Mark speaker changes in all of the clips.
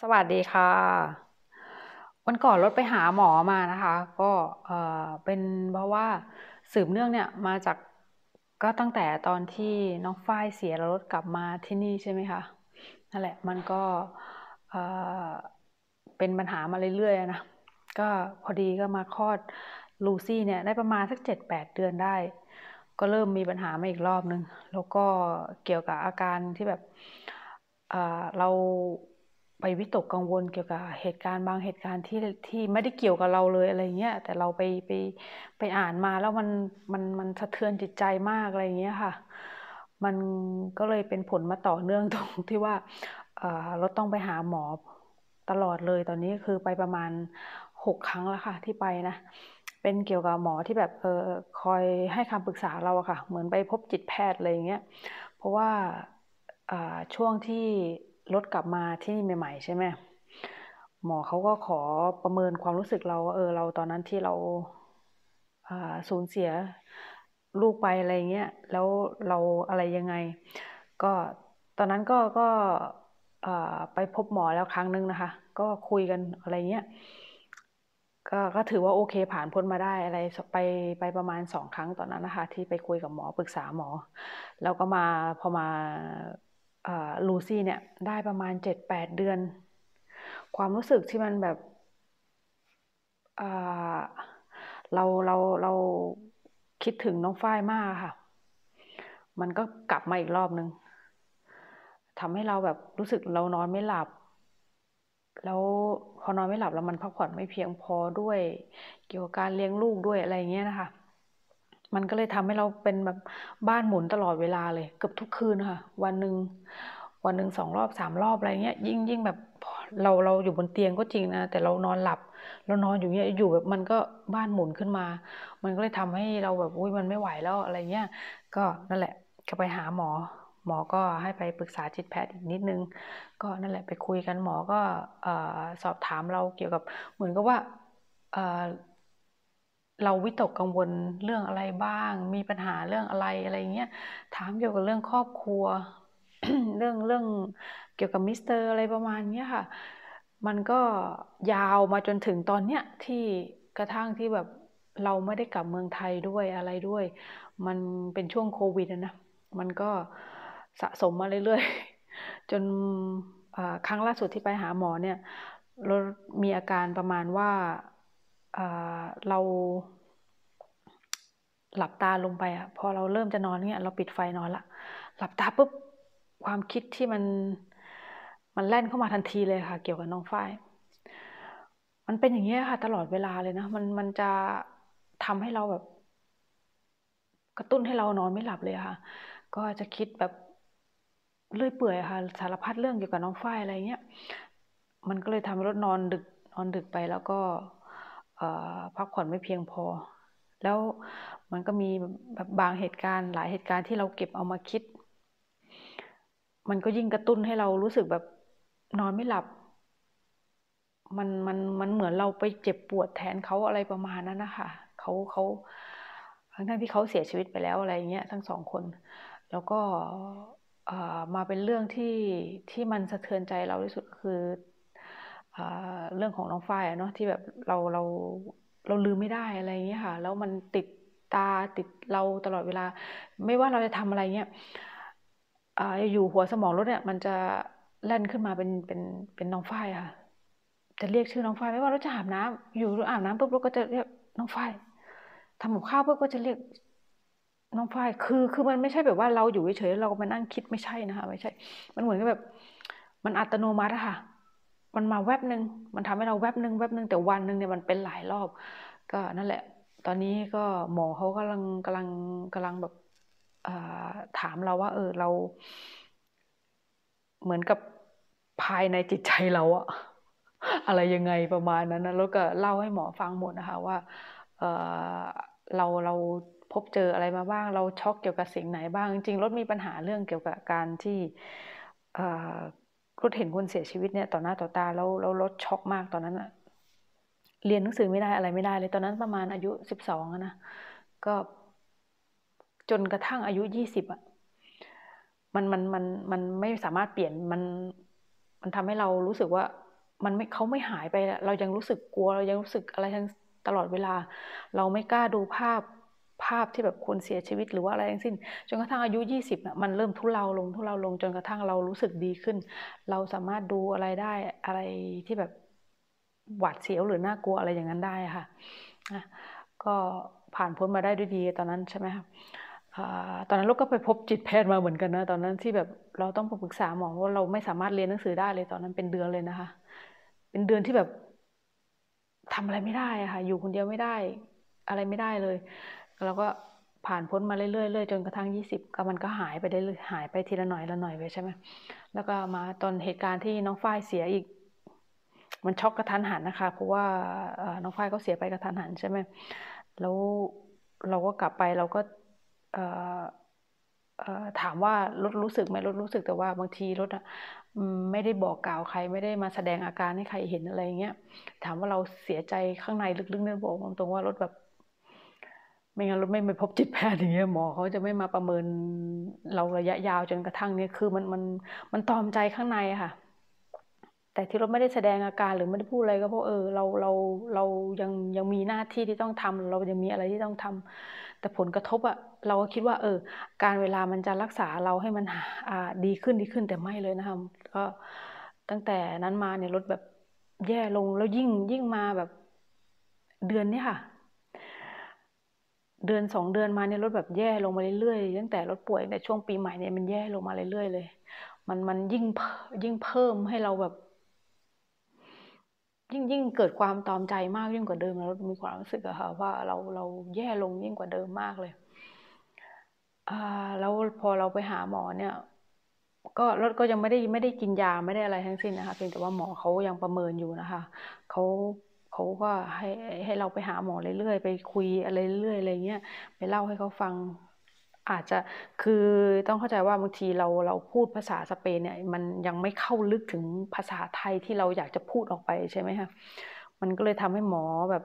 Speaker 1: สวัสดีค่ะ วันก่อนรถไปหาหมอมานะคะ ก็เออเป็นเพราะว่าสืบเนื่องเนี่ยมาจากก็ตั้งแต่ตอนที่น้องฝ้ายเสียแล้วรถกลับมาที่นี่ใช่ไหมคะนั่นแหละมันก็เออเป็นปัญหามาเรื่อยๆนะก็พอดีก็มาคลอดลูซี่เนี่ยได้ประมาณสักเจ็ดแปดเดือนได้ ก็เริ่มมีปัญหามาอีกรอบนึง แล้วก็เกี่ยวกับอาการที่แบบเออเรา ไปวิตกกังวลเกี่ยวกับเหตุการณ์บางเหตุการณ์ที่ที่ไม่ได้เกี่ยวกับเราเลยอะไรเงี้ยแต่เราไปไปไปอ่านมาแล้วมันมันมันสะเทือนจิตใจมากอะไรเงี้ยค่ะ มันก็เลยเป็นผลมาต่อเนื่องตรงที่ว่าเออเราต้องไปหาหมอตลอดเลยตอนนี้คือไปประมาณหกครั้งแล้วค่ะที่ไปนะเป็นเกี่ยวกับหมอที่แบบเออคอยให้คำปรึกษาเราอะค่ะ เหมือนไปพบจิตแพทย์อะไรเงี้ยเพราะว่าช่วงที่ รถกลับมาที่นี่ใหม่ๆใช่ไหมหมอเขาก็ขอประเมินความรู้สึกเราเออเราตอนนั้นที่เราสูญเสียลูกไปอะไรเงี้ยแล้วเราอะไรยังไง ก็ตอนนั้นก็ก็ไปพบหมอแล้วครั้งนึงนะคะ ก็คุยกันอะไรเงี้ยก็ก็ถือว่าโอเคผ่านพ้นมาได้อะไรไปไปประมาณสองครั้งตอนนั้นนะคะ ที่ไปคุยกับหมอปรึกษาหมอ แล้วก็มาพอมา ลูซี่เนี่ยได้ประมาณเจ็ดแปดเดือน ความรู้สึกที่มันแบบเราเราเราคิดถึงน้องฝ้ายมากค่ะ มันก็กลับมาอีกรอบนึงทำให้เราแบบรู้สึกเรานอนไม่หลับ แล้วพอนอนไม่หลับแล้วมันพักผ่อนไม่เพียงพอด้วย เกี่ยวกับการเลี้ยงลูกด้วยอะไรเงี้ยนะคะ มันก็เลยทำให้เราเป็นแบบบ้านหมุนตลอดเวลาเลย เกือบทุกคืนค่ะ วันหนึ่งวันหนึ่งสองรอบสามรอบอะไรเงี้ยยิ่งยิ่งแบบเราเราอยู่บนเตียงก็จริงนะแต่เรานอนหลับ เรานอนอยู่เงี้ยอยู่แบบมันก็บ้านหมุนขึ้นมา มันก็เลยทำให้เราแบบอุ้ยมันไม่ไหวแล้วอะไรเงี้ยก็นั่นแหละก็ไปหาหมอ หมอก็ให้ไปปรึกษาจิตแพทย์อีกนิดนึง ก็นั่นแหละไปคุยกันหมอก็สอบถามเราเกี่ยวกับเหมือนกับว่า เราวิตกกังวลเรื่องอะไรบ้าง มีปัญหาเรื่องอะไรอะไรเงี้ยถามเกี่ยวกับเรื่องครอบครัว เรื่องเรื่องเกี่ยวกับมิสเตอร์อะไรประมาณเนี้ยค่ะ มันก็ยาวมาจนถึงตอนเนี้ยที่กระทั่งที่แบบเราไม่ได้กลับเมืองไทยด้วยอะไรด้วย มันเป็นช่วงโควิดนะมันก็สะสมมาเรื่อยๆ จนครั้งล่าสุดที่ไปหาหมอเนี่ยรามีอาการประมาณว่า เราหลับตาลงไปอะพอเราเริ่มจะนอนเนี่ยเราปิดไฟนอนละหลับตาปุ๊บความคิดที่มันมันแล่นเข้ามาทันทีเลยค่ะ เกี่ยวกับน้องฝ้ายมันเป็นอย่างนี้ค่ะ ตลอดเวลาเลยนะมันมันจะทำให้เราแบบ กระตุ้นให้เรานอนไม่หลับเลยค่ะ ก็จะคิดแบบเลื่อยเปื่อยค่ะ สารพัดเรื่องเกี่ยวกับน้องฝ้ายอะไรเงี้ยมันก็เลยทำให้รถนอนดึกนอนดึกไปแล้วก็ พักผ่อนไม่เพียงพอ แล้วมันก็มีแบบบางเหตุการณ์หลายเหตุการณ์ที่เราเก็บเอามาคิด มันก็ยิ่งกระตุ้นให้เรารู้สึกแบบนอนไม่หลับ มันมันมันเหมือนเราไปเจ็บปวดแทนเขาอะไรประมาณนั้นนะคะเขาเขาทั้งทั้งที่เขาเสียชีวิตไปแล้วอะไรเงี้ยทั้งสองคน แล้วก็มาเป็นเรื่องที่ที่มันสะเทือนใจเราที่สุดคือ เรื่องของน้องฝ้ายเนาะที่แบบเราเราเราลืมไม่ได้อะไรเงี้ยค่ะ แล้วมันติดตาติดเราตลอดเวลา ไม่ว่าเราจะทำอะไรเงี้ยอยู่หัวสมองรถเนี่ย มันจะแล่นขึ้นมาเป็นเป็นเป็นน้องฝ้ายค่ะ จะเรียกชื่อน้องฝ้ายไม่ว่าเราจะอาบน้ำอยู่อาบน้ำปุ๊บราก็จะเรียกน้องฝ้ายทำกับข้าวปุ๊บก็จะเรียกน้องฝ้ายคือคือมันไม่ใช่แบบว่าเราอยู่เฉยๆเราก็มานั่งคิดไม่ใช่นะคะไม่ใช่ มันเหมือนกับแบบ มันอัตโนมัติอะค่ะ มันมาแวบหนึ่งมันทำให้เราแวบหนึ่งแวบหนึ่งแต่วันหนึ่งเนี่ยมันเป็นหลายรอบ ก็นั่นแหละ ตอนนี้ก็หมอเขากำลังกำลังกำลังแบบถามเราว่า เออเรา เหมือนกับภายในจิตใจเราอะอะไรยังไงประมาณนั้นนะแล้วก็เล่าให้หมอฟังหมดนะคะว่าเออเราเราพบเจออะไรมาบ้าง เราช็อกเกี่ยวกับสิ่งไหนบ้าง จริงๆรถมีปัญหาเรื่องเกี่ยวกับการที่ รถเห็นคนเสียชีวิตเนี่ยต่อหน้าต่อตาแล้วแล้วรถช็อกมากตอนนั้นอะเรียนหนังสือไม่ได้อะไรไม่ได้เลยตอนนั้นประมาณอายุสิบสองนะก็จนกระทั่งอายุยี่สิบอะมันมันมันมันไม่สามารถเปลี่ยนมันมันทำให้เรารู้สึกว่ามันไม่เขาไม่หายไป เรายังรู้สึกกลัวเรายังรู้สึกอะไรทั้งตลอดเวลา เราไม่กล้าดูภาพ ภาพที่แบบคนเสียชีวิตหรือว่าอะไรทั้งสิ้น จนกระทั่งอายุยี่สิบมันเริ่มทุเลาลงทุเลาลงจนกระทั่งเรารู้สึกดีขึ้น เราสามารถดูอะไรได้อะไรที่แบบหวาดเสียวหรือน่ากลัวอะไรอย่างนั้นได้ค่ะก็ผ่านพ้นมาได้ด้วยดีตอนนั้นใช่ไหมครับตอนนั้นเราก็ไปพบจิตแพทย์มาเหมือนกันนะตอนนั้นที่แบบเราต้องไปปรึกษาหมอว่าเราไม่สามารถเรียนหนังสือได้เลยตอนนั้นเป็นเดือนเลยนะคะ เป็นเดือนที่แบบทำอะไรไม่ได้อะค่ะอยู่คนเดียวไม่ได้ อะไรไม่ได้เลย เราก็ผ่านพ้นมาเรื่อยๆจนกระทั่งยี่สิบก็มันก็หายไปได้หายไปทีละหน่อยละหน่อยไปใช่ไหมแล้วก็มาตอนเหตุการณ์ที่น้องฝ้ายเสียอีก มันช็อกกระทันหันนะคะ เพราะว่าน้องฝ้ายก็เสียไปกระทันหันใช่ไหมแล้วเราก็กลับไปเราก็ถามว่ารถรู้สึกไหมรถรู้สึกแต่ว่าบางทีรถไม่ได้บอกกล่าวใคร ไม่ได้มาแสดงอาการให้ใครเห็นอะไรเงี้ยถามว่าเราเสียใจข้างในลึกๆเนี่ยบอกตรงๆว่ารถแบบ ไม่งั้นเรถไม่ไปพบจิตแพทย์อย่างเงี้ยหมอเขาจะไม่มาประเมินเราระยะยาวจนกระทั่งเนี่ยคือมันมันมันตอมใจข้างในค่ะ แต่ที่เราไม่ได้แสดงอาการหรือไม่ได้พูดอะไรก็เพราะเออเราเราเรายังยังมีหน้าที่ที่ต้องทำเรายังมีอะไรที่ต้องทำแต่ผลกระทบอะเราก็คิดว่า เออ การเวลามันจะรักษาเราให้มันอ่าดีขึ้นดีขึ้นแต่ไม่เลยนะคะก็ตั้งแต่นั้นมาเนี่ยรถแบบแย่ลงแล้วยิ่งยิ่งมาแบบเดือนนี้ค่ะ เดือนสองเดือนมาเนี่ยรถแบบแย่ลงมาเรื่อยๆตั้งแต่รถป่วยในช่วงปีใหม่เนี่ยมันแย่ลงมาเรื่อยๆเลย มันมันยิ่งยิ่งเพิ่มให้เราแบบ ยิ่งยิ่งเกิดความตอมใจมากยิ่งกว่าเดิมแล้วมีความรู้สึกอะค่ะว่าเราเราแย่ลงยิ่งกว่าเดิมมากเลยอ่าแล้วพอเราไปหาหมอเนี่ยก็รถก็ยังไม่ได้ไม่ได้กินยาไม่ได้อะไรทั้งสิ้นนะคะเพียงแต่ว่าหมอเขายังประเมินอยู่นะคะเขา เขาก็ให้ให้เราไปหาหมอเรื่อยๆ ไปคุยอะไรเรื่อยๆอะไรเงี้ยไปเล่าให้เขาฟังอาจจะคือต้องเข้าใจว่าบางทีเราเราพูดภาษาสเปนเนี่ยมันยังไม่เข้าลึกถึงภาษาไทยที่เราอยากจะพูดออกไปใช่ไหมคะมันก็เลยทำให้หมอแบบ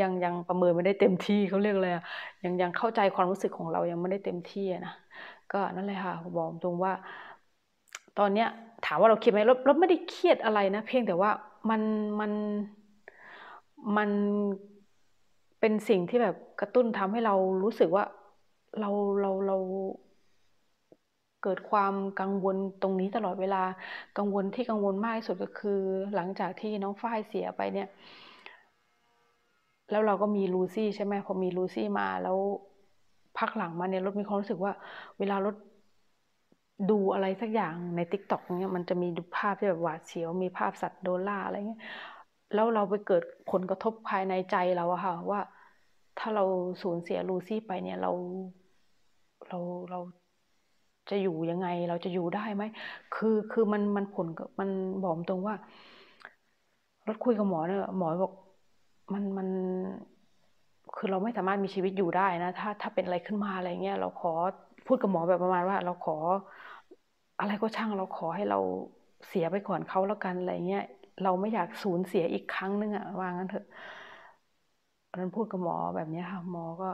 Speaker 1: ยังยังประเมินไม่ได้เต็มที่เขาเรียกเลยอะยังยังเข้าใจความรู้สึกของเรายังไม่ได้เต็มที่นะก็นั่นเลยค่ะบอกตรงว่า ตอนเนี้ยถามว่าเราเครียดไหมเราเราไม่ได้เครียดอะไรนะ เพียงแต่ว่ามันมัน มันเป็นสิ่งที่แบบกระตุ้นทำให้เรารู้สึกว่าเราเราเราเกิดความกังวลตรงนี้ตลอดเวลากังวลที่กังวลมากที่สุดก็คือ หลังจากที่น้องฝ้ายเสียไปเนี่ย แล้วเราก็มีลูซี่ใช่ไหมพอมีลูซี่มาแล้วพักหลังมาเนี่ยรสมีความรู้สึกว่า เวลารสดูอะไรสักอย่างใน TikTok เนี่ยมันจะมีดูภาพที่แบบหวาดเสียว มีภาพสัตว์โดนล่าอะไรเงี้ย แล้วเราไปเกิดผลกระทบภายในใจเราอะค่ะว่า ถ้าเราสูญเสียลูซี่ไปเนี่ยเราเราเราจะอยู่ยังไง เราจะอยู่ได้ไหมคือคือมันมันผลมันบอกตรงว่ารสคุยกับหมอเนี่ยหมอบอกมันมัน คือเราไม่สามารถมีชีวิตอยู่ได้นะ ถ้าถ้าเป็นอะไรขึ้นมาอะไรเงี้ยเราขอพูดกับหมอแบบประมาณว่า เราขอ อะไรก็ช่างเราขอให้เราเสียไปก่อนเขาแล้วกันอะไรเงี้ย เราไม่อยากสูญเสียอีกครั้งนึงอะว่างั้นเถอะนั้นพูดกับหมอแบบนี้ค่ะ หมอก็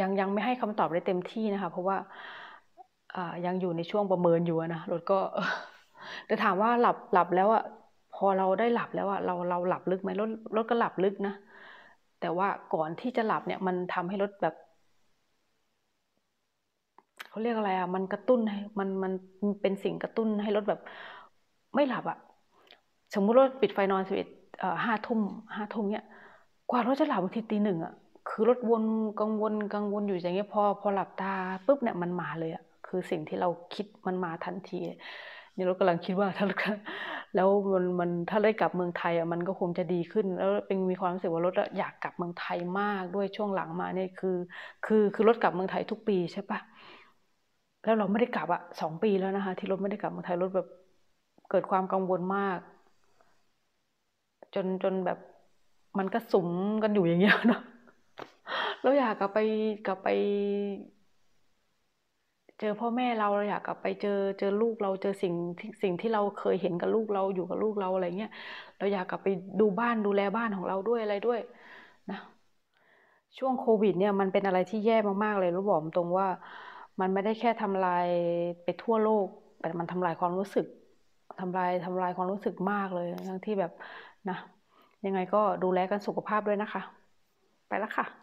Speaker 1: ยังยังไม่ให้คำตอบได้เต็มที่นะคะ เพราะว่ายังอยู่ในช่วงประเมินอยู่นะรถก็แต่ถามว่าหลับหลับแล้วอะพอเราได้หลับแล้วอะเราเราหลับลึกไหมรถรถก็หลับลึกนะแต่ว่าก่อนที่จะหลับเนี่ยมันทำให้รถแบบ เขาเรียกอะไรอะ มันกระตุ้นให้มันมันเป็นสิ่งกระตุ้นให้รถแบบไม่หลับอะ สมมุติว่าปิดไฟนอนสิบเอ็ดห้าทุ่มห้าทุ่มเนี้ยกว่ารถจะหลับบางทีตีหนึ่งอะคือรถวนกังวลกังวลอยู่อย่างเงี้ยพอพอหลับตาปุ๊บเนี่ยมันมาเลยอะคือสิ่งที่เราคิดมันมาทันทีนี่เรากำลังคิดว่าถ้าแล้วมันมันถ้าได้กลับเมืองไทยอะมันก็คงจะดีขึ้น แล้วเป็นมีความรู้สึกว่ารถอยากกลับเมืองไทยมากด้วยช่วงหลังมาเนี่ยคือ คือคือรถกลับเมืองไทยทุกปีใช่ปะ แล้วเราไม่ได้กลับอะสองปีแล้วนะคะ ที่รถไม่ได้กลับเมืองไทยรถแบบเกิดความกังวลมาก จนจนแบบมันก็สุมกันอยู่อย่างเงี้ยเนาะเราอยากกลับไปกลับไป เจอพ่อแม่เราเราอยากกลับไปเจอเจอลูกเราเจอสิ่งสิ่งที่เราเคยเห็นกับลูกเราอยู่กับลูกเราอะไรเงี้ยเราอยากกลับไปดูบ้านดูแลบ้านของเราด้วยอะไรด้วย นะ ช่วงโควิด เนี่ยมันเป็นอะไรที่แย่มากๆเลยรู้บอกตรงว่า มันไม่ได้แค่ทำลายไปทั่วโลก แต่มันทำลายความรู้สึกทำลายทำลายความรู้สึกมากเลยทั้งที่แบบนะ ยังไงก็ดูแลกันสุขภาพด้วยนะคะ ไปแล้วค่ะ